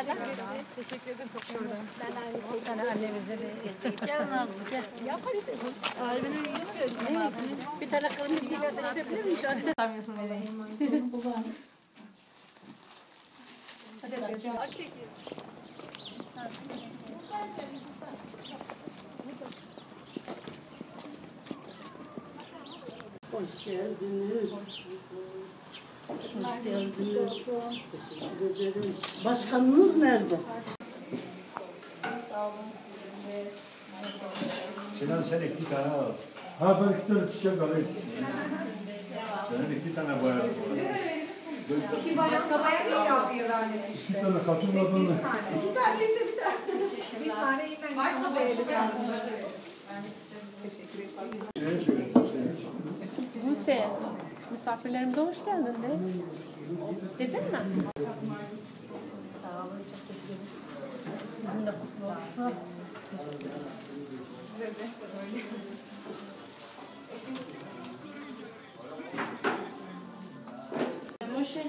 Şeyler Teşekkür ederim. Çok şurada. Ben aynı tane annemize bir Gel Nazlı gel. Yap hadi. Albümü yiyemiyorum. Bir tane kırmızı sigara taşıyabilir miyim şu an? Sarmıyorsun beni. Hadi aç çekeyim. Hoş geldiniz. Hoş geldiniz. Teşekkür ederim. Başkanınız nerede? Sinan sen iki tane al. Ha ben iki tane çiçek alayım. Senin iki tane boya. Başka bayan yok yapıyor yani. İki tane katılmadığını. Bir tane ise bir tane. Bir tane iyi ben. Başka bayan Buse, Misafirlerimize hoş geldin de. Dedin mi? Sağ olun, çok teşekkür ederim. Sizin de kutlu olsun. Teşekkür ederim. Size de öyle. Moshe.